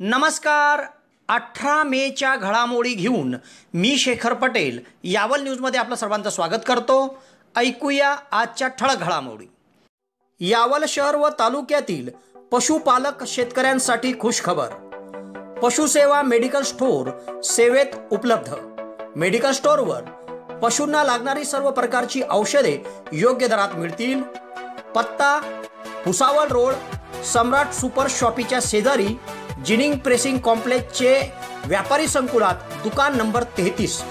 नमस्कार. अठरा मेच्या घडामोडी घेऊन मी शेखर पटेल यावल न्यूजमध्ये आपलं सर्वांचं स्वागत करतो. ऐकूया आजच्या ठळक घडामोडी. यावल शहर व तालुक्यातील पशुपालक शेतकऱ्यांसाठी खुशखबर. पशुसेवा मेडिकल स्टोअर सेवेत उपलब्ध. मेडिकल स्टोअरवर पशूंना लागणारी सर्व प्रकारची औषधे योग्य दरात मिळतील. पत्ता भुसावळ रोड सम्राट सुपर शॉपीच्या शेजारी जिनिंग प्रेसिंग कॉम्प्लेक्सचे व्यापारी संकुलात दुकान नंबर तेहतीस.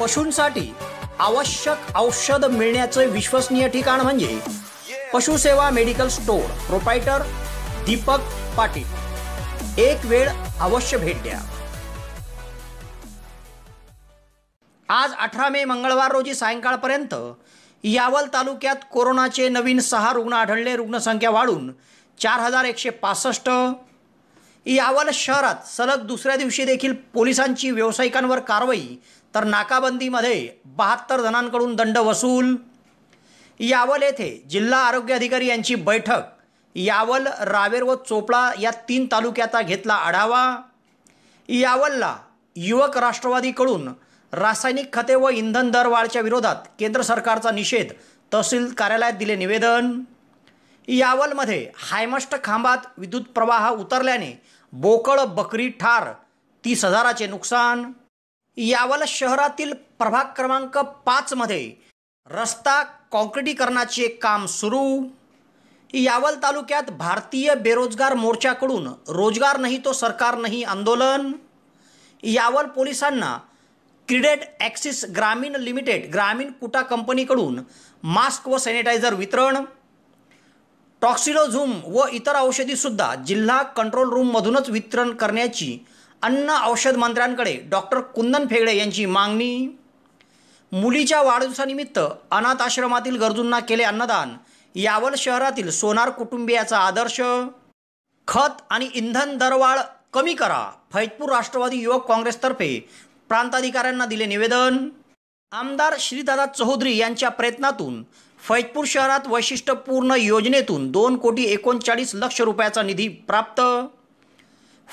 पशूंसाठी आवश्यक औषध मिळण्याचे विश्वसनीय ठिकाण म्हणजे Pashuseva medical store proprietor Deepak Patil. एक वेळ अवश्य भेट द्या. आज अठरा मे मंगळवार रोजी सायंकाळपर्यंत यावल तालुक्यात कोरोनाचे नवीन सहा रुग्ण आढळले. रुग्णसंख्या वाढून चार हजार एकशे पासष्ट. यावल शहरात सलग दुसऱ्या दिवशी देखील पोलिसांची व्यावसायिकांवर कारवाई तर नाकाबंदीमध्ये बहात्तर जणांकडून दंड वसूल. यावल येथे जिल्हा आरोग्य अधिकारी यांची बैठक. यावल रावेर व चोपडा या तीन तालुक्याचा घेतला आढावा. यावलला युवक राष्ट्रवादीकडून रासायनिक खते व इंधन दरवाढच्या विरोधात केंद्र सरकारचा निषेध तहसील कार्यालयात दिले निवेदन. यावलमध्ये हायमस्ट खांबात विद्युत प्रवाह उतरल्याने बोकळ बकरी ठार तीस हजाराचे नुकसान. यावल शहरातील प्रभाग क्रमांक पाचमध्ये रस्ता कॉन्क्रिटीकरणाचे काम सुरू. यावल तालुक्यात भारतीय बेरोजगार मोर्चाकडून रोजगार नाही तो सरकार नाही आंदोलन. यावल पोलिसांना क्रिडेट ॲक्सिस ग्रामीण लिमिटेड ग्रामीण कुटा कंपनीकडून मास्क व सॅनिटायझर वितरण. टॉक्सिडोझूम व इतर औषधीसुद्धा जिल्हा कंट्रोल रूममधूनच वितरण करण्याची अन्न औषध मंत्र्यांकडे डॉक्टर कुंदन फेगडे यांची मागणी. मुलीच्या वाढदिवसानिमित्त अनाथ आश्रमातील गरजूंना केले अन्नदान. यावल शहरातील सोनार कुटुंबियाचा आदर्श. खत आणि इंधन दरवाढ कमी करा. फैजपूर राष्ट्रवादी युवक काँग्रेसतर्फे प्रांताधिकाऱ्यांना दिले निवेदन. आमदार श्रीदादा चौधरी यांच्या प्रयत्नातून फैजपूर शहरात वैशिष्ट्यपूर्ण योजनेतून दोन कोटी एकोणचाळीस लक्ष रुपयाचा निधी प्राप्त.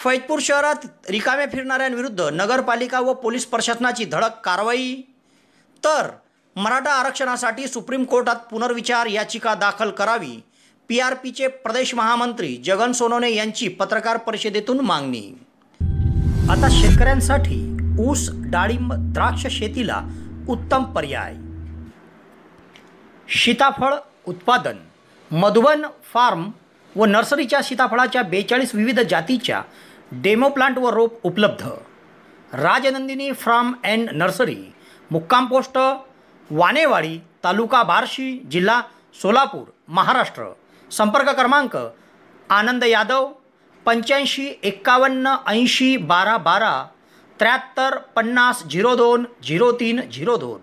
फैजपूर शहरात रिकाम्या फिरणाऱ्यांविरुद्ध नगरपालिका व पोलीस प्रशासनाची धडक कारवाई. तर मराठा आरक्षणासाठी सुप्रीम कोर्टात पुनर्विचार याचिका दाखल करावी. पी आर पीचे प्रदेश महामंत्री जगन सोनवणे यांची पत्रकार परिषदेतून मागणी. आता शेतकऱ्यांसाठी ऊस डाळिंब द्राक्ष शेतीला उत्तम पर्याय. सीताफळ उत्पादन. मधुबन फार्म व नर्सरीच्या सीताफळाच्या बेचाळीस विविध जातीच्या डेमो प्लांट व रोप उपलब्ध. राजनंदिनी फार्म अँड नर्सरी मुक्काम पोस्ट वानेवाडी तालुका बार्शी जिल्हा सोलापूर महाराष्ट्र. संपर्क क्रमांक आनंद यादव पंच्याऐंशी एक्कावन्न ऐंशी बारा बारा त्र्याहत्तर पन्नास झिरो दोन झिरो तीन झिरो दोन.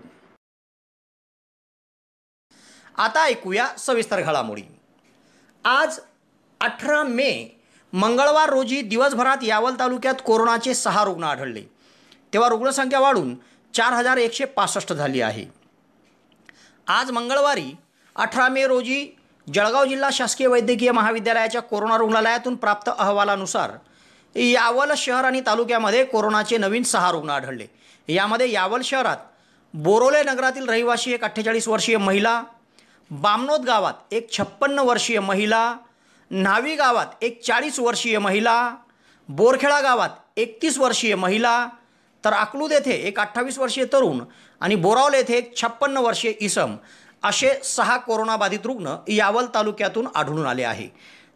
आता ऐकूया सविस्तर घडामोडी. आज अठरा मे मंगळवार रोजी दिवसभरात यावल तालुक्यात कोरोनाचे सहा रुग्ण आढळले. तेव्हा रुग्णसंख्या वाढून चार हजार एकशे पासष्ट झाली आहे. आज मंगळवारी अठरा मे रोजी जळगाव जिल्हा शासकीय वैद्यकीय महाविद्यालयाच्या कोरोना रुग्णालयातून प्राप्त अहवालानुसार यावल शहर आणि तालुक्यामध्ये कोरोनाचे नवीन सहा रुग्ण आढळले. यामध्ये यावल शहरात बोरोले नगरातील रहिवासी एक अठ्ठेचाळीस वर्षीय महिला बामनोद गावात एक छप्पन्न वर्षीय महिला न्हावी गावात एक चाळीस वर्षीय महिला बोरखेडा गावात एकतीस वर्षीय महिला तर अकलूद येथे एक अठ्ठावीस वर्षीय तरुण आणि बोरावल येथे एक छप्पन्न वर्षीय इसम असे सहा कोरोनाबाधित रुग्ण यावल तालुक्यातून आढळून आले आहे.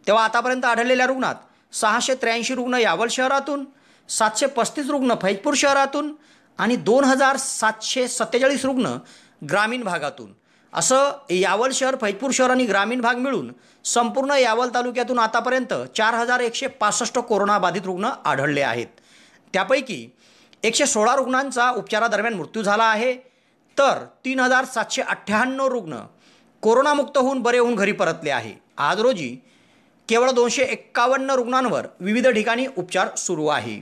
तेव्हा आतापर्यंत आढळलेल्या रुग्णात सहाशे त्र्याऐंशी रुग्ण यावल शहरातून सातशे पस्तीस रुग्ण फैजपूर शहरातून आणि दोन हजार सातशे सत्तेचाळीस रुग्ण ग्रामीण भागातून. असं यावल शहर फैजपूर शहर आणि ग्रामीण भाग मिळून संपूर्ण यावल तालुक्यातून आतापर्यंत चार हजार एकशे पासष्ट कोरोनाबाधित रुग्ण आढळले आहेत. त्यापैकी एकशे सोळा रुग्णांचा उपचारादरम्यान मृत्यू झाला आहे. तर तीन हजार सातशे अठ्ठ्याण्णव रुग्ण कोरोनामुक्त होऊन बरे होऊन घरी परतले आहे. आज रोजी केवळ दोनशे एक्कावन्न रुग्णांवर विविध ठिकाणी उपचार सुरू आहे.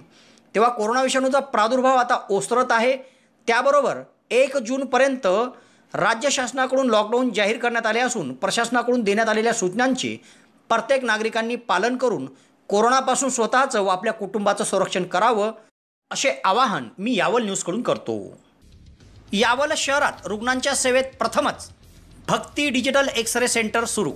तेव्हा कोरोना विषाणूचा प्रादुर्भाव आता ओसरत आहे. त्याबरोबर एक जूनपर्यंत राज्य शासनाकडून लॉकडाऊन जाहीर करण्यात आले असून प्रशासनाकडून देण्यात आलेल्या सूचनांचे प्रत्येक नागरिकांनी पालन करून कोरोनापासून स्वतःचं व आपल्या कुटुंबाचं संरक्षण करावं असे आवाहन मी यावल न्यूजकडून करतो. यावल शहरात रुग्णांच्या सेवेत प्रथमच भक्ती डिजिटल एक्सरे सेंटर सुरू.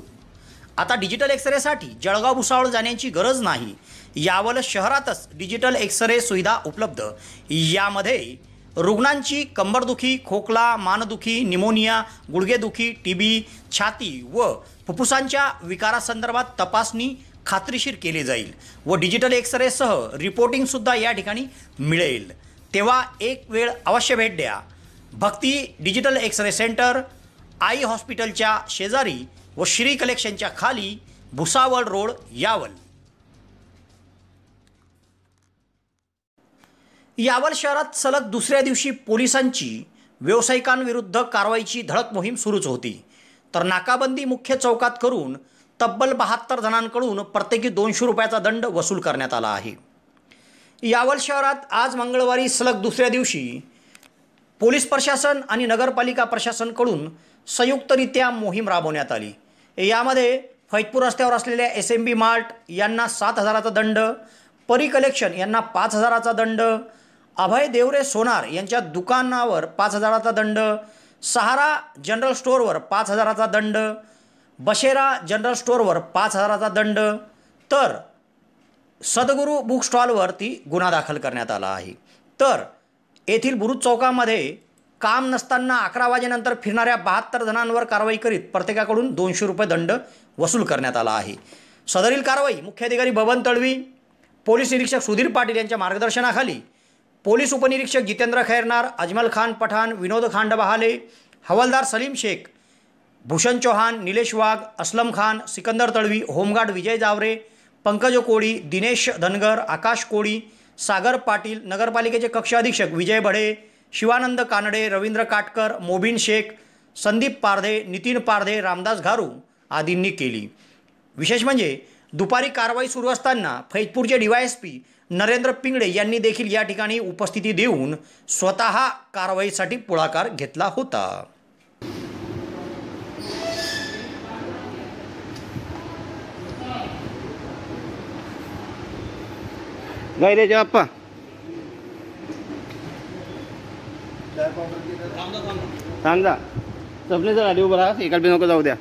आता डिजिटल एक्सरेसाठी जळगाव भुसावळ जाण्याची गरज नाही. यावल शहरातच डिजिटल एक्सरे सुविधा उपलब्ध. यामध्ये रुग्णांची कंबरदुखी खोकला मानदुखी निमोनिया गुडघेदुखी टी बी छाती व फुफ्फुसांच्या विकारासंदर्भात तपासणी खात्रीशीर केली जाईल व डिजिटल एक्सरेसह रिपोर्टिंगसुद्धा या ठिकाणी मिळेल. तेव्हा एक वेळ अवश्य भेट द्या. Bhakti digital X ray centre Aai हॉस्पिटलच्या शेजारी व श्री कलेक्शनच्या खाली भुसावळ रोड यावल. यावल शहरात सलग दुसऱ्या दिवशी पोलिसांची व्यावसायिकांविरुद्ध कारवाईची धडक मोहीम सुरूच होती. तर नाकाबंदी मुख्य चौकात करून तब्बल बहात्तर जणांकडून प्रत्येकी दोनशे रुपयाचा दंड वसूल करण्यात आला आहे. यावल शहरात आज मंगळवारी सलग दुसऱ्या दिवशी पोलीस प्रशासन आणि नगरपालिका प्रशासनकडून संयुक्तरित्या मोहीम राबवण्यात आली. यामध्ये फैजपूर रस्त्यावर असलेल्या एस एम बी मार्ट यांना सात हजाराचा दंड परी कलेक्शन यांना पाच हजाराचा दंड अभय देवरे सोनार यांच्या दुकानावर पाच हजाराचा दंड सहारा जनरल स्टोअरवर पाच हजाराचा दंड बशेरा जनरल स्टोअरवर पाच हजाराचा दंड तर सद्गुरू बुक स्टॉलवरती गुन्हा दाखल करण्यात आला आहे. तर येथील बुरुज चौकामध्ये काम नसताना अकरा वाजेनंतर फिरणाऱ्या बहात्तर जणांवर कारवाई करीत प्रत्येकाकडून दोनशे रुपये दंड वसूल करण्यात आला आहे. सदरील कारवाई मुख्याधिकारी बबन तळवी पोलीस निरीक्षक सुधीर पाटील यांच्या मार्गदर्शनाखाली पोलीस उपनिरीक्षक जितेंद्र खैरनार अजमल खान पठाण विनोद खांडबहाले हवालदार सलीम शेख भूषण चौहान निलेश वाघ असलम खान सिकंदर तळवी होमगार्ड विजय जावरे पंकज कोळी दिनेश धनगर आकाश कोळी सागर पाटील नगरपालिकेचे कक्ष अधीक्षक विजय भडे शिवानंद कानडे रवींद्र काटकर मोबिन शेख संदीप पारधे नितीन पारधे रामदास घारू आदींनी केली. विशेष म्हणजे दुपारी कारवाई सुरू असताना फैजपूरचे डीवायएसपी नरेंद्र पिंगडे यांनी देखील या ठिकाणी उपस्थिती देऊन स्वतः कारवाईसाठी पुढाकार घेतला होता. गैरेज अप्पा थांब जा. सपनेचं गाडी उभं राहा एकाला बी नको जाऊ द्या.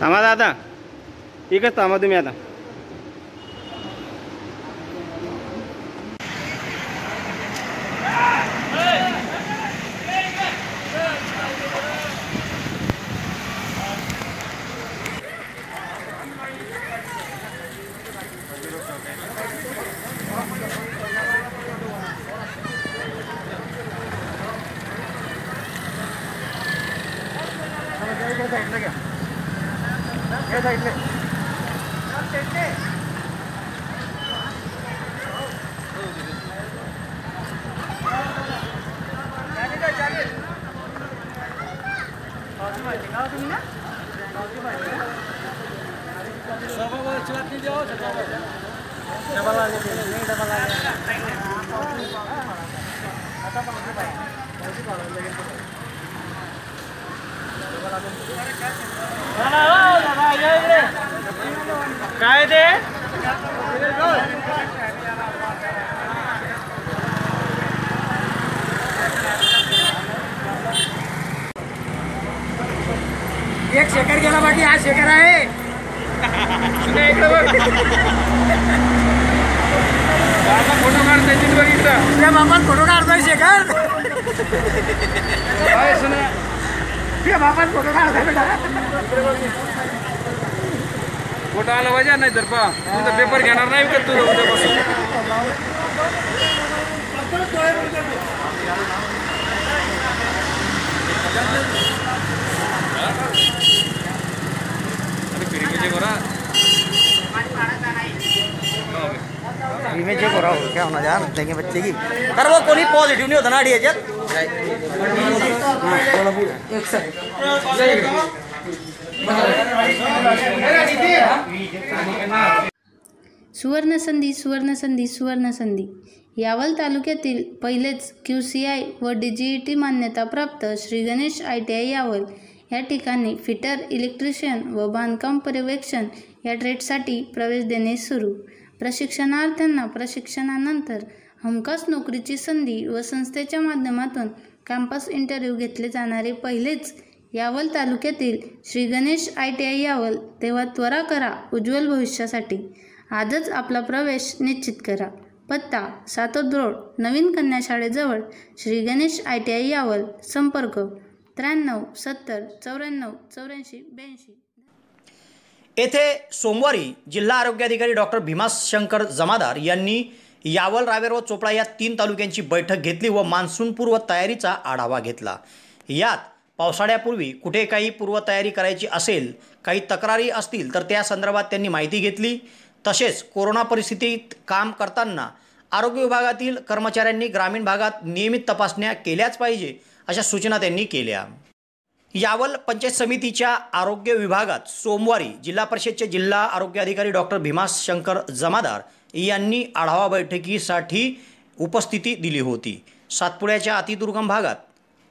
थांबा दादा एकच थांबा तुम्ही आता काय ते एक शेखर गेला बाकी हा शेखर आहे. फोटो काढ त्याची बघितलं तुझ्या बापात फोटो काढतोय शेखर. तुझ्या बापात फोटो काढतोय बेटा. फोटो आला पाहिजे नाही तर पा तुमचा पेपर घेणार नाही का तुझं उद्यापासून? इमेज चेक हो रहा हो क्या होना यार देंगे बच्चे की वो कोणी पॉझिटिव्ह नाही होतं ना याच्यात सुवर्णसंधी सुवर्णसंधी सुवर्णसंधी यावल तालुक्यातील पहिलेच क्यू सी आय व डी जी ई टी मान्यताप्राप्त Shri Ganesh I T I Yawal या ठिकाणी फिटर इलेक्ट्रिशियन व बांधकाम पर्यवेक्षण या ट्रेडसाठी प्रवेश देणे सुरू. प्रशिक्षणार्थ्यांना प्रशिक्षणानंतर हमखास नोकरीची संधी व संस्थेच्या माध्यमातून कॅम्पस इंटरव्ह्यू घेतले जाणारे पहिलेच यावल तालुक्यातील Shri Ganesh I T I Yawal तेव्हा त्वरा करा उज्ज्वल भविष्यासाठी. आजच आपला प्रवेश निश्चित करा. पत्ता सातोद रोड नवीन कन्या शाळेजवळ Shri Ganesh I T I Yawal संपर्क त्र्याण्णव सत्तर चौऱ्याण्णव चौऱ्याऐंशी ब्याऐंशी. येथे सोमवारी जिल्हा आरोग्याधिकारी डॉक्टर भीमाशंकर जमादार यांनी यावल रावेर व चोपडा या तीन तालुक्यांची बैठक घेतली व मान्सूनपूर्व तयारीचा आढावा घेतला. यात पावसाळ्यापूर्वी कुठे काही पूर्वतयारी करायची असेल काही तक्रारी असतील तर त्या संदर्भात त्यांनी माहिती घेतली. तसेच कोरोना परिस्थितीत काम करताना आरोग्य विभागातील कर्मचाऱ्यांनी ग्रामीण भागात नियमित तपासण्या केल्याच पाहिजे अशा सूचना त्यांनी केल्या. यावल पंचायत समितीच्या आरोग्य विभागात सोमवारी जिल्हा परिषदचे जिल्हा आरोग्य अधिकारी डॉक्टर भीमा शंकर जमादार यांनी आढावा बैठकीसाठी उपस्थिती दिली होती. सातपुड्याच्या अतिदुर्गम भागात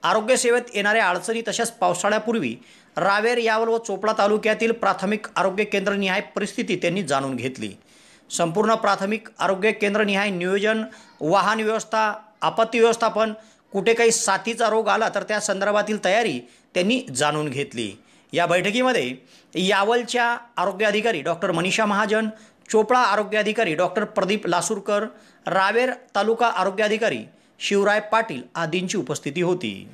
आरोग्यसेवेत येणाऱ्या अडचणी तसेच पावसाळ्यापूर्वी रावेर यावल व चोपडा तालुक्यातील प्राथमिक आरोग्य केंद्रनिहाय परिस्थिती त्यांनी जाणून घेतली. संपूर्ण प्राथमिक आरोग्य केंद्रनिहाय नियोजन वाहन व्यवस्था आपत्ती व्यवस्थापन कुठे काही साथीचा रोग आला तर त्या संदर्भातील तयारी त्यांनी जाणून घेतली. या बैठकीमध्ये यावलच्या आरोग्य अधिकारी डॉक्टर मनीषा महाजन चोपडा आरोग्य अधिकारी डॉक्टर प्रदीप लासूरकर रावेर तालुका आरोग्य अधिकारी शिवराय पाटील आदींची उपस्थिती होती.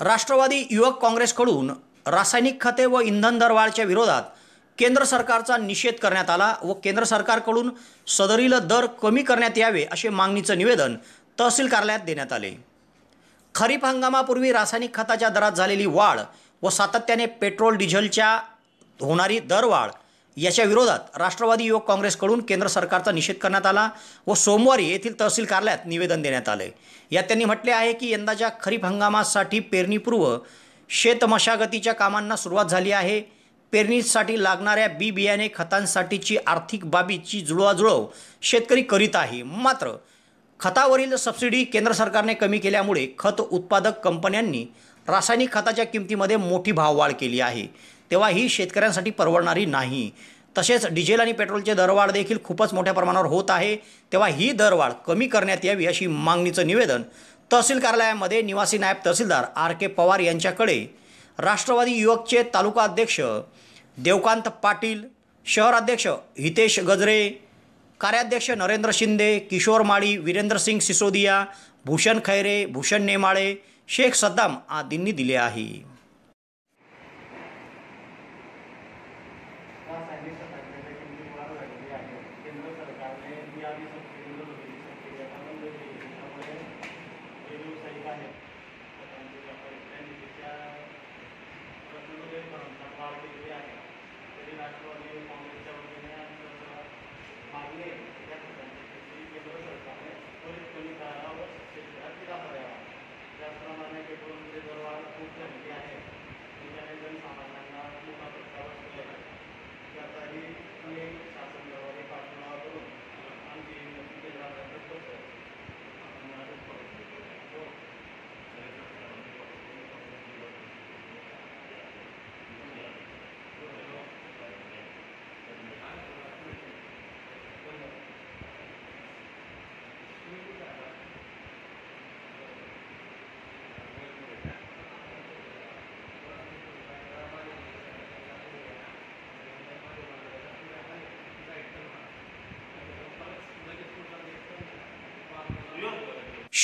राष्ट्रवादी युवक काँग्रेसकडून रासायनिक खते व इंधन दरवाढच्या विरोधात केंद्र सरकारचा निषेध करण्यात आला व केंद्र सरकारकडून सदरील दर कमी करण्यात यावे असे मागणीचं निवेदन तहसील कार्यालयात देण्यात आले. खरीप हंगामापूर्वी रासायनिक खताच्या दरात झालेली वाढ व सातत्याने पेट्रोल डिझेलच्या होणारी दरवाढ याच्या विरोधात राष्ट्रवादी युवक काँग्रेसकडून केंद्र सरकारचा निषेध करण्यात आला व सोमवारी येथील तहसील कार्यालयात निवेदन देण्यात आले. यात त्यांनी म्हटले आहे की यंदाच्या खरीप हंगामासाठी पेरणीपूर्व शेतमशागतीच्या कामांना सुरुवात झाली आहे. पेरणीसाठी लागणाऱ्या बी बियाणे खतांसाठीची आर्थिक बाबीची जुळवाजुळव शेतकरी करीत आहे. मात्र खतावरील सबसिडी केंद्र सरकारने कमी केल्यामुळे खत उत्पादक कंपन्यांनी रासायनिक खताच्या किमतीमध्ये मोठी भाववाढ केली आहे. तेव्हा ही शेतकऱ्यांसाठी परवडणारी नाही. तसेच डिझेल आणि पेट्रोलचे दरवाढ देखील खूपच मोठ्या प्रमाणावर होत आहे. तेव्हा ही दरवाढ कमी करण्यात यावी अशी मागणीचं निवेदन तहसील कार्यालयामध्ये निवासी नायब तहसीलदार आर के पवार यांच्याकडे राष्ट्रवादी युवकचे तालुका अध्यक्ष देवकांत पाटील शहराध्यक्ष हितेश गजरे कार्याध्यक्ष नरेंद्र शिंदे किशोर माळी वीरेंद्रसिंग सिसोदिया भूषण खैरे भूषण नेमाळे शेख सद्दाम आदींनी दिले आहे.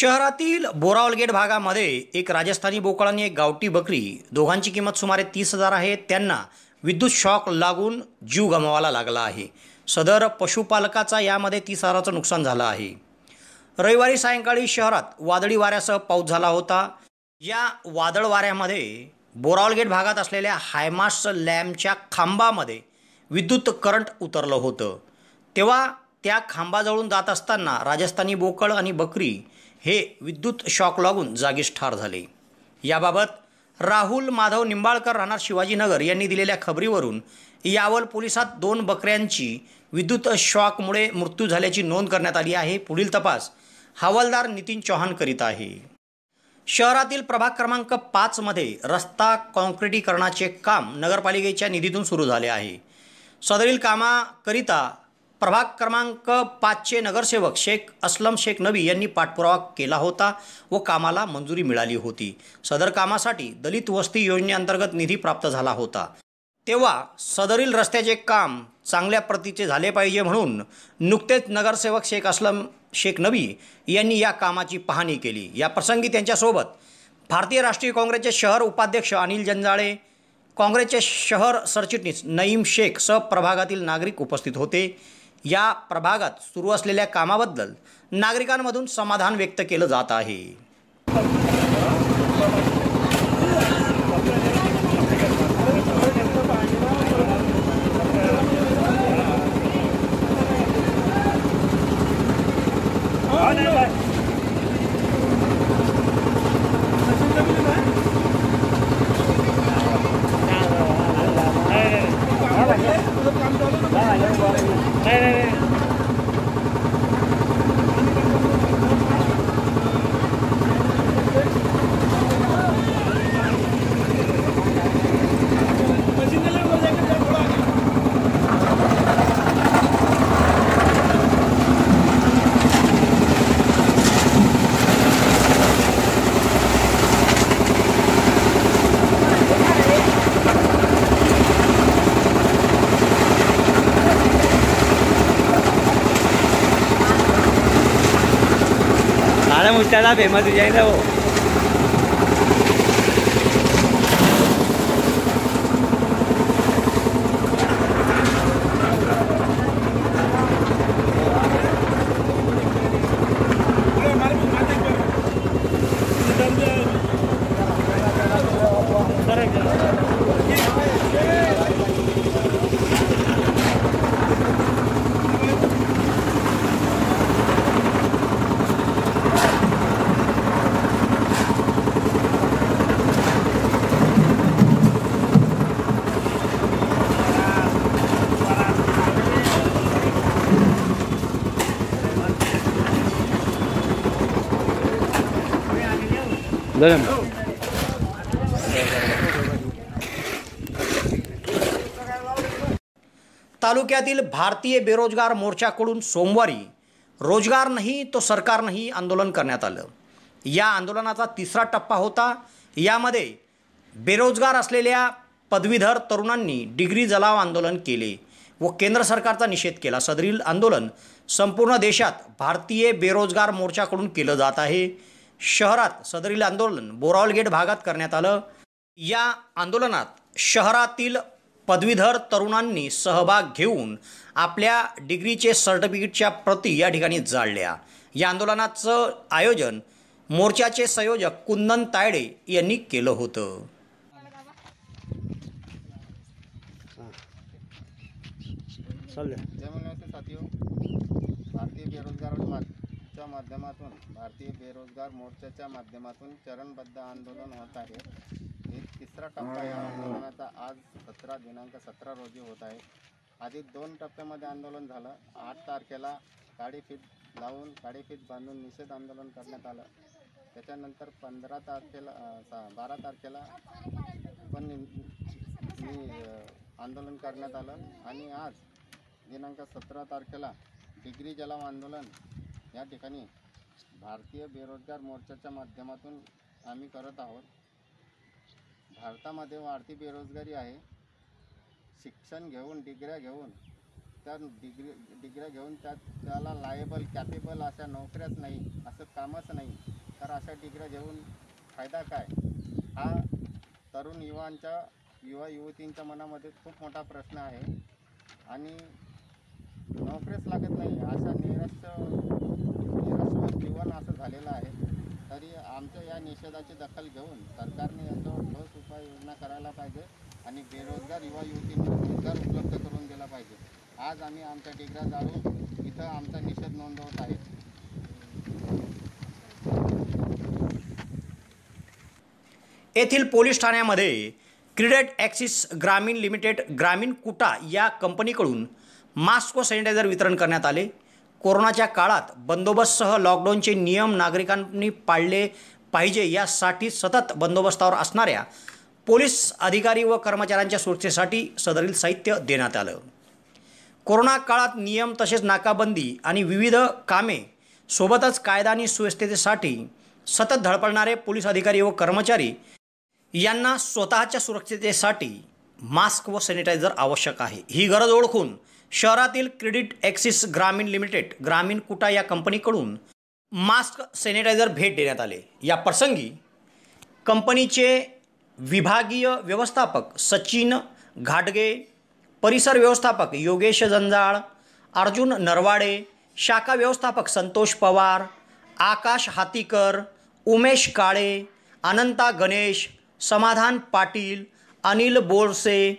शहरातील बोरावलगेट भागामध्ये एक राजस्थानी बोकळ आणि एक गावठी बकरी दोघांची किंमत सुमारे तीस हजार आहे त्यांना विद्युत शॉक लागून जीव गमवायला लागला आहे. सदर पशुपालकाचा यामध्ये तीस हजाराचं नुकसान झालं आहे. रविवारी सायंकाळी शहरात वादळी वाऱ्यासह पाऊस झाला होता. या वादळ वाऱ्यामध्ये बोरावलगेट भागात असलेल्या हायमास लॅम्पच्या खांबामध्ये विद्युत करंट उतरलं होतं. तेव्हा त्या खांबाजवळून जात असताना राजस्थानी बोकळ आणि बकरी हे विद्युत शॉक लागून जागीच ठार झाले. याबाबत राहुल माधव निंबाळकर राहणार शिवाजीनगर यांनी दिलेल्या खबरीवरून यावल पोलिसात दोन बकऱ्यांची विद्युत शॉकमुळे मृत्यू झाल्याची नोंद करण्यात आली आहे. पुढील तपास हवालदार नितीन चौहान करीत आहे. शहरातील प्रभाग क्रमांक पाचमध्ये रस्ता काँक्रिटीकरणाचे काम नगरपालिकेच्या निधीतून सुरू झाले आहे. सदरील कामाकरिता प्रभाग क्रमांक पाचचे नगरसेवक शेख असलम शेख नबी यांनी पाठपुरावा केला होता व कामाला मंजुरी मिळाली होती. सदर कामासाठी दलित वस्ती योजनेअंतर्गत निधी प्राप्त झाला होता. तेव्हा सदरील रस्त्याचे काम चांगल्या प्रतीचे झाले पाहिजे म्हणून नुकतेच नगरसेवक शेख असलम शेख नबी यांनी या कामाची पाहणी केली. या प्रसंगी त्यांच्यासोबत भारतीय राष्ट्रीय काँग्रेसचे शहर उपाध्यक्ष अनिल जंजाळे काँग्रेसचे शहर सरचिटणीस नईम शेख सह प्रभागातील नागरिक उपस्थित होते. या प्रभागात सुरू असलेल्या कामाबद्दल नागरिकांमधून समाधान व्यक्त केलं जात आहे. सारा त्याला फेमस हो वो तालुक्यातील भारतीय बेरोजगार मोर्चाकडून सोमवारी रोजगार नाही तो सरकार नाही आंदोलन करण्यात आलं. या आंदोलनाचा तिसरा टप्पा होता. यामध्ये बेरोजगार असलेल्या पदवीधर तरुणांनी डिग्री जलाव आंदोलन केले व केंद्र सरकारचा निषेध केला. सदरील आंदोलन संपूर्ण देशात भारतीय बेरोजगार मोर्चाकडून केलं जात आहे. शहरात सदरील आंदोलन बोरावलगेट भागात करण्यात आलं. या आंदोलनात शहरातील पदवीधर तरुणांनी सहभाग घेऊन आपल्या डिग्रीचे सर्टिफिकेटच्या प्रती या ठिकाणी जाळल्या. या आंदोलनाचं आयोजन मोर्चाचे संयोजक कुंदन तायडे यांनी केलं होतं. भारतीय बेरोजगार च्या माध्यमातून भारतीय बेरोजगार मोर्चाच्या माध्यमातून चरणबद्ध आंदोलन होत आहे. एक तिसरा टप्पा या आंदोलनाचा आज सतरा दिनांक सतरा रोजी होत आहे. आधी दोन टप्प्यामध्ये आंदोलन झालं. आठ तारखेला काळी फीत लावून काळी फीत बांधून निषेध आंदोलन करण्यात आलं. त्याच्यानंतर पंधरा तारखेला सा- बारा तारखेला पण आंदोलन करण्यात आलं. आणि आज दिनांक सतरा तारखेला डिग्री जलाव आंदोलन या ठिकाणी भारतीय बेरोजगार मोर्चाच्या माध्यमातून आम्ही करत आहोत. भारतामध्ये वाढती बेरोजगारी आहे. शिक्षण घेऊन डिग्र्या घेऊन त्या डिग्री डिग्र्या घेऊन त्या त्याला लायबल कॅपेबल अशा नोकऱ्याच नाही असं कामच नाही. तर अशा डिग्र्या घेऊन फायदा काय? हा तरुण युवांच्या युवा युवतींच्या मनामध्ये खूप मोठा प्रश्न आहे. आणि नोकरीच लागत नाही. अशा निरस्य जीवन असं झालेलं आहे तरी आमच्या या निषेधाची दखल घेऊन सरकारने याच्यावर ठोस उपाययोजना करायला पाहिजे आणि बेरोजगार युवा युवतींना रोजगार उपलब्ध करून दिला पाहिजे. आज आम्ही आमच्या डिग्र्या जाळून इथं आमचा निषेध नोंदवत आहे. येथील पोलीस ठाण्यामध्ये क्रिडेट ॲक्सिस ग्रामीण लिमिटेड ग्रामीण कुटा या कंपनीकडून मास्क व सॅनिटायझर वितरण करण्यात आले. कोरोनाच्या काळात बंदोबस्तसह लॉकडाऊनचे नियम नागरिकांनी पाळले पाहिजे यासाठी सतत बंदोबस्तावर असणाऱ्या पोलीस अधिकारी व कर्मचाऱ्यांच्या सुरक्षेसाठी सदरील साहित्य देण्यात आलं. कोरोना काळात नियम तसेच नाकाबंदी आणि विविध कामे सोबतच कायदा आणि सुव्यवस्थेसाठी सतत धडपडणारे पोलीस अधिकारी व कर्मचारी यांना स्वतःच्या सुरक्षिततेसाठी मास्क व सॅनिटायझर आवश्यक आहे. ही गरज ओळखून शहरातील क्रेडिट ॲक्सिस ग्रामीण लिमिटेड ग्रामीण कुटा या कंपनीकडून मास्क सॅनिटायझर भेट देण्यात आले. या प्रसंगी कंपनीचे विभागीय व्यवस्थापक सचिन घाटगे परिसर व्यवस्थापक योगेश जंजाळ अर्जुन नरवाडे शाखा व्यवस्थापक संतोष पवार आकाश हातीकर उमेश काळे अनंता गणेश समाधान पाटील अनिल बोरसे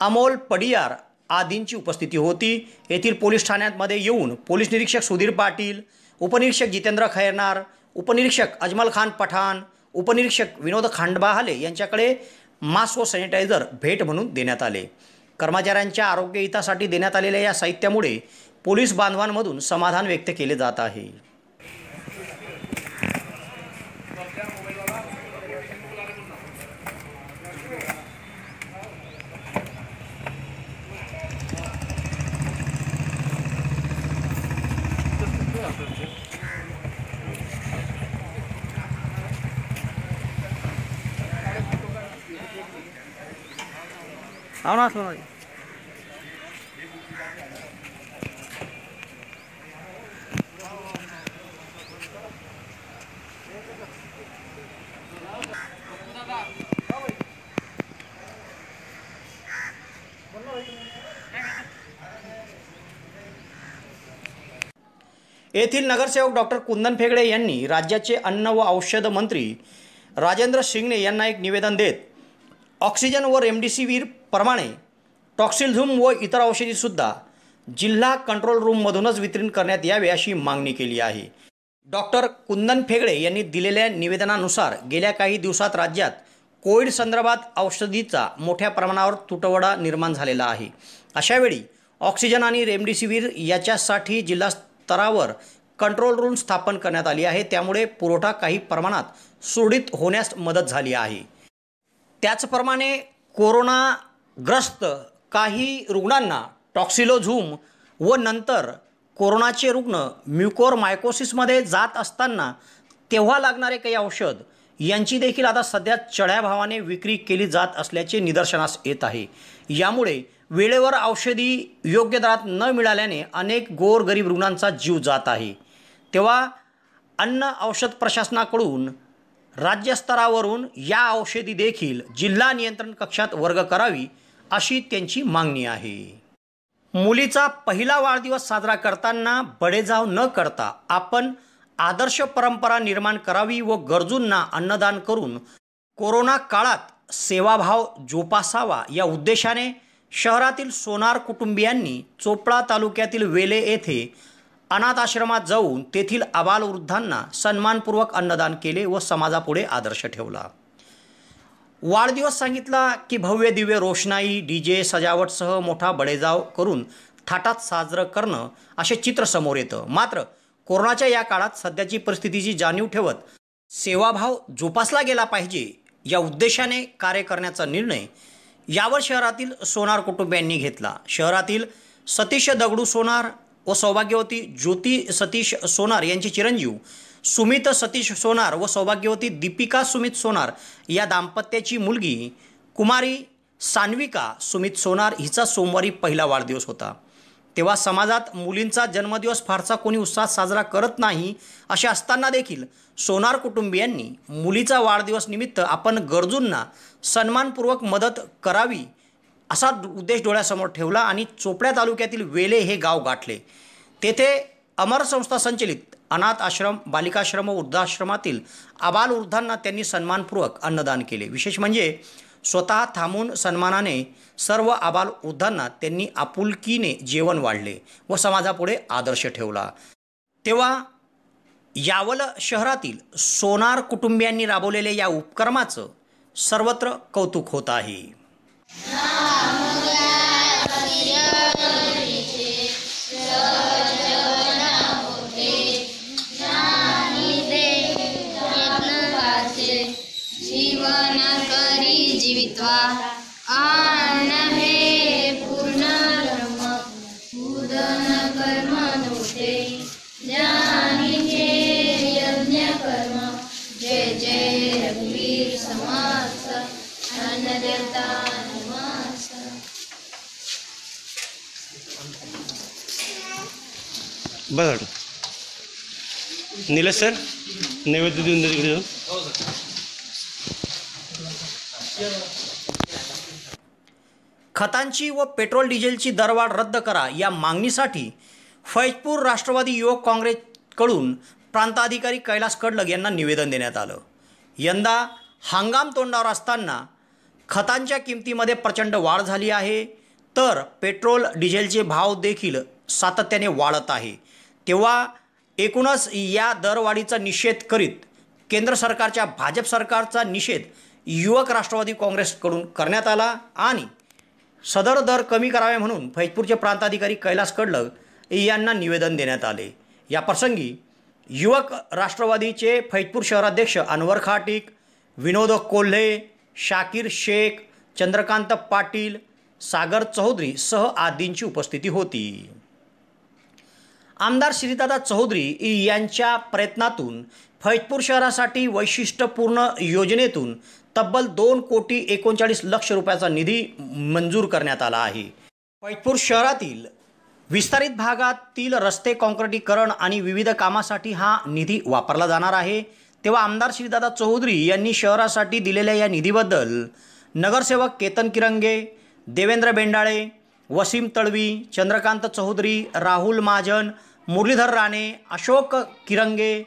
अमोल पडियार आदींची उपस्थिती होती. येथील पोलीस ठाण्यामध्ये येऊन पोलीस निरीक्षक सुधीर पाटील उपनिरीक्षक जितेंद्र खैरनार उपनिरीक्षक अजमल खान पठाण उपनिरीक्षक विनोद खांडबाहाले यांच्याकडे मास्क व सॅनिटायझर भेट म्हणून देण्यात आले. कर्मचाऱ्यांच्या आरोग्य हितासाठी देण्यात आलेल्या या साहित्यामुळे पोलीस बांधवांमधून समाधान व्यक्त केले जात आहे. हो ना असलं येथील नगरसेवक डॉक्टर कुंदन फेगडे यांनी राज्याचे अन्न व औषध मंत्री राजेंद्र शिंगणे यांना एक निवेदन देत ऑक्सिजन व रेमडिसिवीर प्रमाणे टॉक्सिलझूम व इतर औषधीसुद्धा जिल्हा कंट्रोल रूममधूनच वितरण करण्यात यावे अशी मागणी केली आहे. डॉक्टर कुंदन फेगडे यांनी दिलेल्या निवेदनानुसार गेल्या काही दिवसात राज्यात कोविड संदर्भात औषधीचा मोठ्या प्रमाणावर तुटवडा निर्माण झालेला आहे. अशावेळी ऑक्सिजन आणि रेमडेसिवीर याच्यासाठी जिल्हा स्तरावर कंट्रोल रूम स्थापन करण्यात आली आहे. त्यामुळे पुरवठा काही प्रमाणात सुरळीत होण्यास मदत झाली आहे. त्याचप्रमाणे कोरोना ग्रस्त काही रुग्णांना टॉक्सिलोझूम व नंतर कोरोनाचे रुग्ण म्युकोर मायकोसिसमध्ये जात असताना तेव्हा लागणारे काही औषध यांची देखील आता सध्या चढ्या भावाने विक्री केली जात असल्याचे निदर्शनास येत आहे. यामुळे वेळेवर औषधी योग्य दरात न मिळाल्याने अनेक गोरगरीब रुग्णांचा जीव जात आहे. तेव्हा अन्न औषध प्रशासनाकडून राज्यस्तरावरून या औषधी देखील जिल्हा नियंत्रण कक्षात वर्ग करावी अशी त्यांची मागणी आहे. मुलीचा पहिला वाढदिवस साजरा करताना बडेजाव न करता आपण आदर्श परंपरा निर्माण करावी व गरजूंना अन्नदान करून कोरोना काळात सेवाभाव जोपासावा या उद्देशाने शहरातील सोनार कुटुंबियांनी चोपडा तालुक्यातील वेले येथे अनाथ आश्रमात जाऊन तेथील आबालवृद्धांना सन्मानपूर्वक अन्नदान केले व समाजापुढे आदर्श ठेवला. वाढदिवस सांगितला की भव्य दिव्य रोषणाई डी जे सजावटसह मोठा बडेजाव करून थाटात साजरं करणं असे चित्र समोर येतं. मात्र कोरोनाच्या या काळात सध्याची परिस्थितीची जाणीव ठेवत सेवाभाव जोपासला गेला पाहिजे या उद्देशाने कार्य करण्याचा निर्णय यावर शहरातील सोनार कुटुंबियांनी घेतला. शहरातील सतीश दगडू सोनार व सौभाग्यवती ज्योती सतीश सोनार यांचे चिरंजीव सुमित सतीश सोनार व सौभाग्यवती दीपिका सुमित सोनार या दाम्पत्याची मुलगी कुमारी सान्विका सुमित सोनार हिचा सोमवारी पहिला वाढदिवस होता. तेव्हा समाजात मुलींचा जन्मदिवस फारसा कोणी उत्साहात साजरा करत नाही असे असताना देखील सोनार कुटुंबियांनी मुलीचा वाढदिवस निमित्त आपण गरजूंना सन्मानपूर्वक मदत करावी असा उद्देश डोळ्यासमोर ठेवला आणि चोपड्या तालुक्यातील वेले हे गाव गाठले. तेथे अमर संस्था संचलित अनाथ आश्रम बालिकाश्रम व वृद्धाश्रमातील आबाल वृद्धांना त्यांनी सन्मानपूर्वक अन्नदान केले. विशेष म्हणजे स्वतः थांबून सन्मानाने सर्व आबाल वृद्धांना त्यांनी आपुलकीने जेवण वाढले व समाजापुढे आदर्श ठेवला. तेव्हा यावल शहरातील सोनार कुटुंबियांनी राबवलेल्या या उपक्रमाचं सर्वत्र कौतुक होत आहे. जीवित्वा आन हे पूर्ण धर्म उदन कर्म नुते ज्ञानीचे यज्ञ कर्म जय जय रघुवीर समास अन्न नमास बघा निलेश सर नैवेद्य देऊन द्या तिकडे जाऊन. खतांची व पेट्रोल डिझेलची दरवाढ रद्द करा या मागणीसाठी फैजपूर राष्ट्रवादी युवक काँग्रेसकडून प्रांताधिकारी कैलास कडलग यांना निवेदन देण्यात आलं. यंदा हंगाम तोंडावर असताना खतांच्या किमतीमध्ये प्रचंड वाढ झाली आहे तर पेट्रोल डिझेलचे भाव देखील सातत्याने वाढत आहे. तेव्हा एकूणच या दरवाढीचा निषेध करीत केंद्र सरकारच्या भाजप सरकारचा निषेध युवक राष्ट्रवादी काँग्रेसकडून करण्यात आला आणि सदर दर कमी करावे म्हणून फैजपूरचे प्रांताधिकारी कैलास कडलग यांना निवेदन देण्यात आले. या प्रसंगी युवक राष्ट्रवादीचे फैजपूर शहराध्यक्ष अनवर खाटिक विनोद कोल्हे शाकीर शेख चंद्रकांत पाटील सागर चौधरी सह आदींची उपस्थिती होती. आमदार श्रीदादा चौधरी यांच्या प्रयत्नातून फैजपूर शहरासाठी वैशिष्ट्यपूर्ण योजनेतून तब्बल दोन कोटी एकोणचाळीस लक्ष रुपयाचा निधी मंजूर करण्यात आला आहे. फैजपूर शहरातील विस्तारित भागातील रस्ते काँक्रिटीकरण आणि विविध कामासाठी हा निधी वापरला जाणार आहे. तेव्हा आमदार श्रीदादा चौधरी यांनी शहरासाठी दिलेल्या या निधीबद्दल नगरसेवक केतन किरंगे देवेंद्र बेंडाळे वसीम तळवी चंद्रकांत चौधरी राहुल महाजन मुरलीधर राणे अशोक किरंगे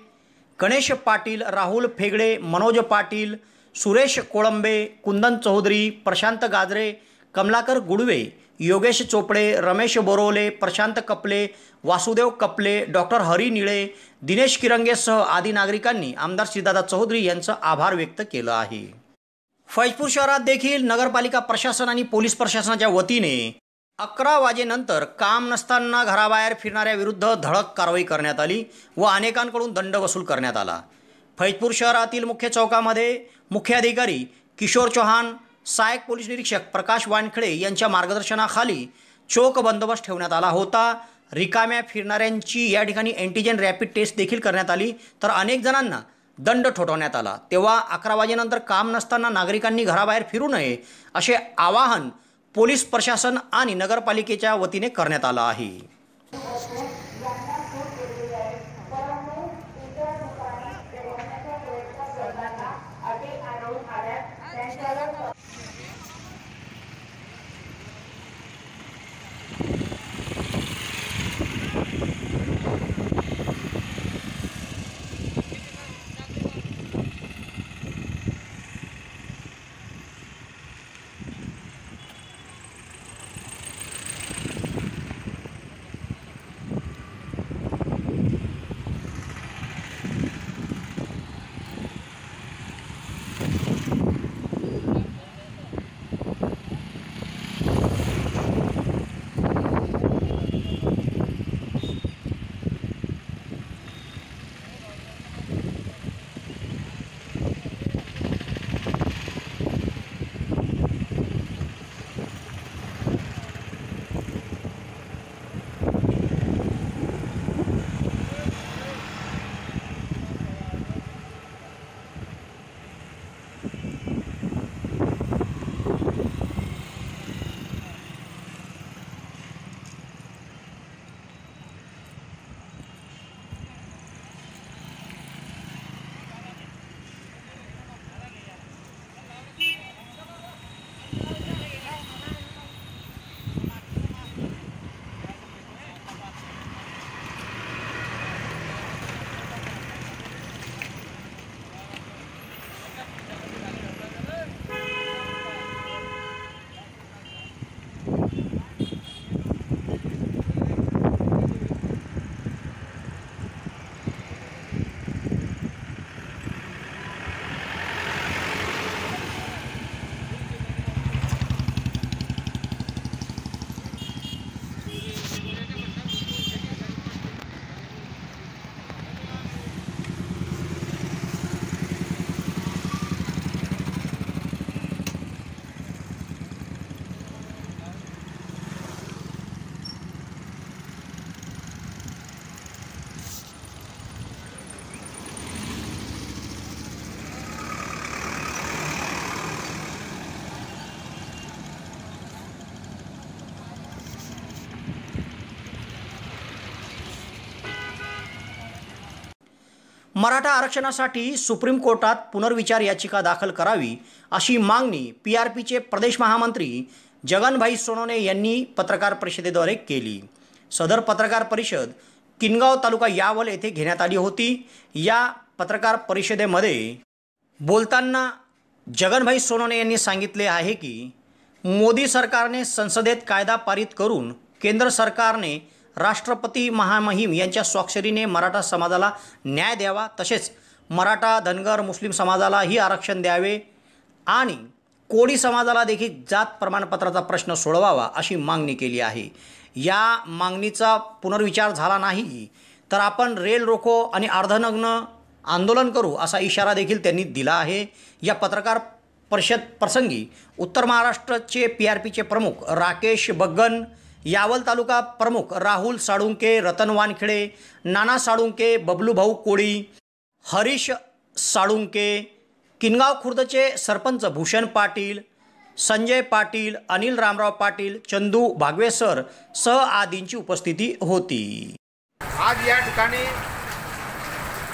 गणेश पाटील राहुल फेगडे मनोज पाटील सुरेश कोळंबे कुंदन चौधरी प्रशांत गाजरे कमलाकर गुडवे योगेश चोपडे रमेश बोरोले प्रशांत कपले वासुदेव कपले डॉक्टर हरी निळे दिनेश किरंगेसह आदी नागरिकांनी आमदार श्रीदादा चौधरी यांचं आभार व्यक्त केलं आहे. फैजपूर शहरात देखील नगरपालिका प्रशासन आणि पोलीस प्रशासनाच्या वतीने अकरा वाजेनंतर काम नसताना घराबाहेर फिरणाऱ्याविरुद्ध धडक कारवाई करण्यात आली व अनेकांकडून दंड वसूल करण्यात आला. फैजपूर शहरातील मुख्य चौकामध्ये मुख्याधिकारी किशोर चौहान सहाय्यक पोलीस निरीक्षक प्रकाश वानखडे यांच्या मार्गदर्शनाखाली चोख बंदोबस्त ठेवण्यात आला होता. रिकाम्या फिरणाऱ्यांची या ठिकाणी अँटीजेन रॅपिड टेस्ट देखील करण्यात आली. तर अनेक जणांना दंड ठोठवण्यात आला. तेव्हा अकरा वाजेनंतर काम नसताना नागरिकांनी घराबाहेर फिरू नये असे आवाहन पोलीस प्रशासन आणि नगरपालिकेच्या वतीने करण्यात आलं आहे. मराठा आरक्षणासाठी सुप्रीम कोर्टात पुनर्विचार याचिका दाखल करावी अशी मागणी पी आर पीचे प्रदेश महामंत्री जगनभाई सोनवणे यांनी पत्रकार परिषदेद्वारे केली. सदर पत्रकार परिषद किनगाव तालुका यावल येथे घेण्यात आली होती. या पत्रकार परिषदेमध्ये बोलताना जगनभाई सोनवणे यांनी सांगितले आहे की मोदी सरकारने संसदेत कायदा पारित करून केंद्र सरकारने राष्ट्रपती महामहिम यांच्या स्वाक्षरीने मराठा समाजाला न्याय द्यावा तसेच मराठा धनगर मुस्लिम समाजालाही आरक्षण द्यावे आणि कोळी समाजाला देखील जात प्रमाणपत्राचा प्रश्न सोडवावा अशी मागणी केली आहे. या मागणीचा पुनर्विचार झाला नाही तर आपण रेल रोको आणि अर्धनग्न आंदोलन करू असा इशारा देखील त्यांनी दिला आहे. या पत्रकार परिषद प्रसंगी उत्तर महाराष्ट्राचे पी आर पीचे प्रमुख राकेश बग्गन यावल तालुका प्रमुख राहुल साळुंके रतन वानखेडे नाना साळुंके बबलूभाऊ कोळी हरीश साळुंके किनगाव खुर्दचे सरपंच भूषण पाटील संजय पाटील अनिल रामराव पाटील चंदू भागवेसर सह आदींची उपस्थिती होती. आज या ठिकाणी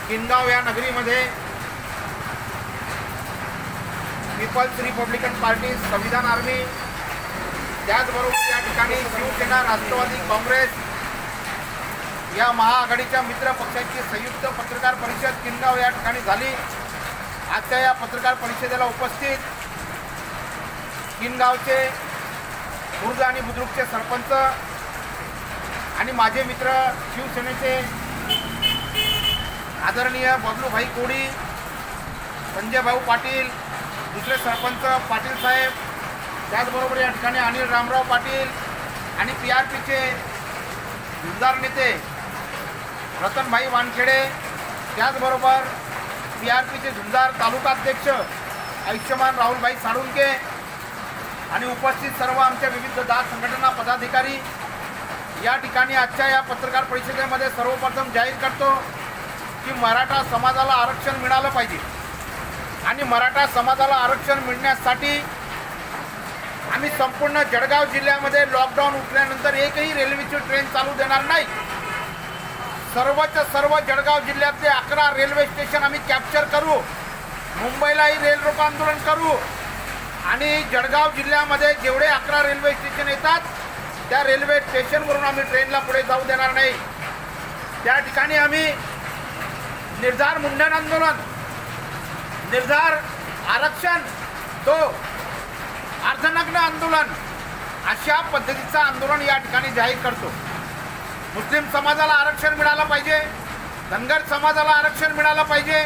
किनगाव या नगरीमध्ये people's republican party Sanvidhan army त्याचबरोबर या ठिकाणी शिवसेना राष्ट्रवादी काँग्रेस या महाआघाडीच्या मित्र पक्षाची संयुक्त पत्रकार परिषद किनगाव या ठिकाणी झाली. आजच्या या पत्रकार परिषदेला उपस्थित किनगावचे बुर्ज आणि बुद्रुकचे सरपंच आणि माझे मित्र शिवसेनेचे आदरणीय बबलूभाई कोडी संजय भाऊ पाटील दुसरे सरपंच पाटील साहेब त्याचबरोबर या ठिकाणी अनिल रामराव पाटील आणि पी आर पीचे जुमदार नेते रतनभाई वानखेडे त्याचबरोबर पी आर पीचे झुंजार तालुकाध्यक्ष आयुष्यमान राहुलभाई साळुंके आणि उपस्थित सर्व आमच्या विविध दात संघटना पदाधिकारी. या ठिकाणी आजच्या या पत्रकार परिषदेमध्ये सर्वप्रथम जाहीर करतो की मराठा समाजाला आरक्षण मिळालं पाहिजे. आणि मराठा समाजाला आरक्षण मिळण्यासाठी आम्ही संपूर्ण जळगाव जिल्ह्यामध्ये लॉकडाऊन उठल्यानंतर एकही रेल्वेची ट्रेन चालू देणार नाही. सर्वच सर्व जळगाव जिल्ह्यातले अकरा रेल्वे स्टेशन आम्ही कॅप्चर करू. मुंबईलाही रेल रोको आंदोलन करू. आणि जळगाव जिल्ह्यामध्ये जेवढे अकरा रेल्वे स्टेशन येतात त्या रेल्वे स्टेशनवरून आम्ही ट्रेनला पुढे जाऊ देणार नाही. त्या ठिकाणी आम्ही निर्धार मुंडन आंदोलन निर्धार आरक्षण तो संलग्न आंदोलन अशा पद्धतीचं आंदोलन या ठिकाणी जाहीर करतो. मुस्लिम समाजाला आरक्षण मिळालं पाहिजे धनगर समाजाला आरक्षण मिळालं पाहिजे.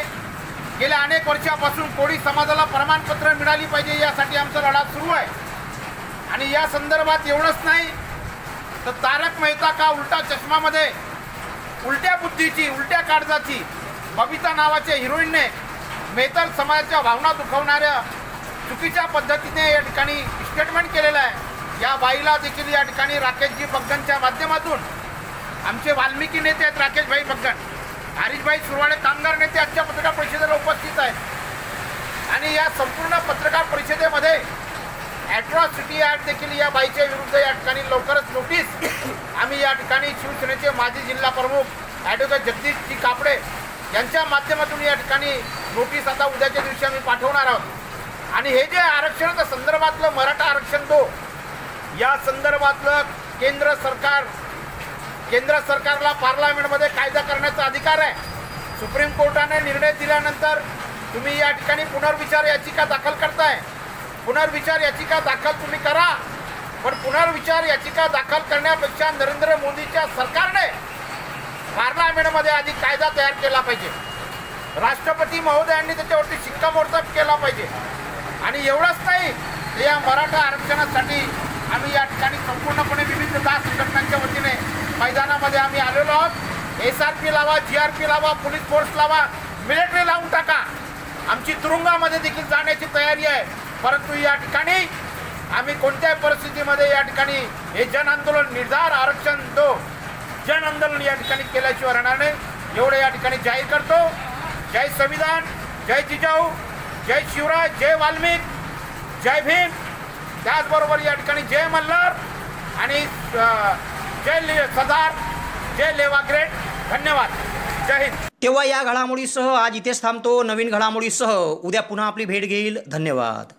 गेल्या अनेक वर्षापासून कोळी समाजाला प्रमाणपत्र मिळाली पाहिजे यासाठी आमचा लढा सुरू आहे. आणि या संदर्भात एवढंच नाही तर तारक मेहता का उलटा चष्मामध्ये उलट्या बुद्धीची उलट्या काळजाची बबिता नावाच्या हिरोईनने मेहतर समाजाच्या भावना दुखवणाऱ्या चुकीच्या पद्धतीने या ठिकाणी स्टेटमेंट केलेलं आहे. या बाईला देखील या ठिकाणी राकेशजी बग्गनच्या माध्यमातून आमचे वाल्मिकी नेते आहेत राकेशभाई बग्गन हरीशभाई सुरवाडे कामगार नेते आजच्या पत्रकार परिषदेला उपस्थित आहेत. आणि या संपूर्ण पत्रकार परिषदेमध्ये ॲट्रॉसिटी ॲक्ट देखील या बाईच्या विरुद्ध या ठिकाणी लवकरच नोटीस आम्ही या ठिकाणी शिवसेनेचे माजी जिल्हा प्रमुख ॲडव्होकेट जगदीशजी कापडे यांच्या माध्यमातून या ठिकाणी नोटीस आता उद्याच्या दिवशी आम्ही पाठवणार आहोत. आणि हे जे आरक्षणाच्या संदर्भातलं मराठा आरक्षण दो या संदर्भातलं केंद्र सरकार केंद्र सरकारला पार्लमेंटमध्ये कायदा करण्याचा अधिकार आहे. सुप्रीम कोर्टाने निर्णय दिल्यानंतर तुम्ही या ठिकाणी पुनर्विचार याचिका दाखल करताय. पुनर्विचार याचिका दाखल तुम्ही करा पण पुनर्विचार याचिका दाखल करण्यापेक्षा नरेंद्र मोदीच्या सरकारने पार्लमेंटमध्ये आधी कायदा तयार केला पाहिजे. राष्ट्रपती महोदयांनी त्याच्यावरती शिक्कामोर्तब केला पाहिजे. आणि एवढंच नाही या मराठा आरक्षणासाठी आम्ही या ठिकाणी संपूर्णपणे विविध दास संघटनांच्या वतीने मैदानामध्ये आम्ही आलेलो आहोत. एस आर पी लावा जी आर पी लावा पोलीस फोर्स लावा मिलिटरी लावून टाका. आमची तुरुंगामध्ये देखील जाण्याची तयारी आहे. परंतु या ठिकाणी आम्ही कोणत्याही परिस्थितीमध्ये या ठिकाणी हे जन आंदोलन निर्धार आरक्षण दो जन आंदोलन या ठिकाणी केल्याशिवाय राहणार नाही. एवढं या ठिकाणी जाहीर करतो. जय संविधान जय जिजाऊ. जय शिवराज जय वाल्मिक जय भीम. त्याचबरोबर या ठिकाणी जय मल्हार आणि जय ले- सरदार जय लेवा ग्रेट. धन्यवाद. जय हिंद. तेव्हा या घडामोडीसह आज इथेच थांबतो नवीन घडामोडीसह. उद्या पुन्हा आपली भेट घेईल. धन्यवाद.